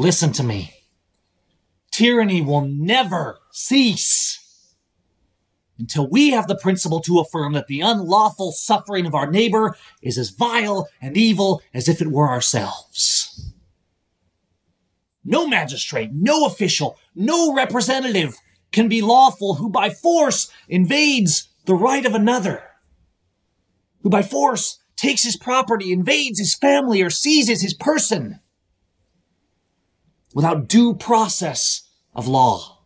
Listen to me. Tyranny will never cease until we have the principle to affirm that the unlawful suffering of our neighbor is as vile and evil as if it were ourselves. No magistrate, no official, no representative can be lawful who by force invades the right of another, who by force takes his property, invades his family, or seizes his person without due process of law,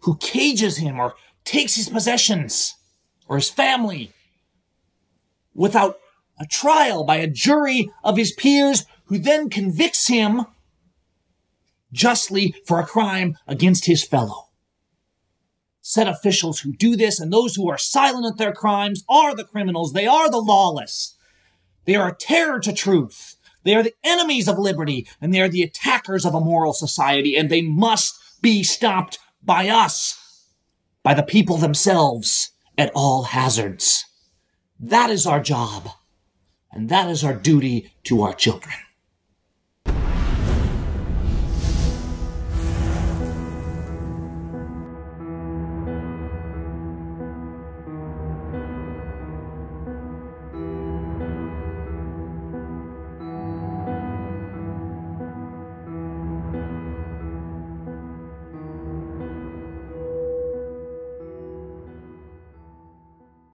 who cages him or takes his possessions or his family without a trial by a jury of his peers who then convicts him justly for a crime against his fellow. Said officials who do this and those who are silent at their crimes are the criminals. They are the lawless. They are a terror to truth. They are the enemies of liberty and they are the attackers of a moral society and they must be stopped by us, by the people themselves at all hazards. That is our job and that is our duty to our children.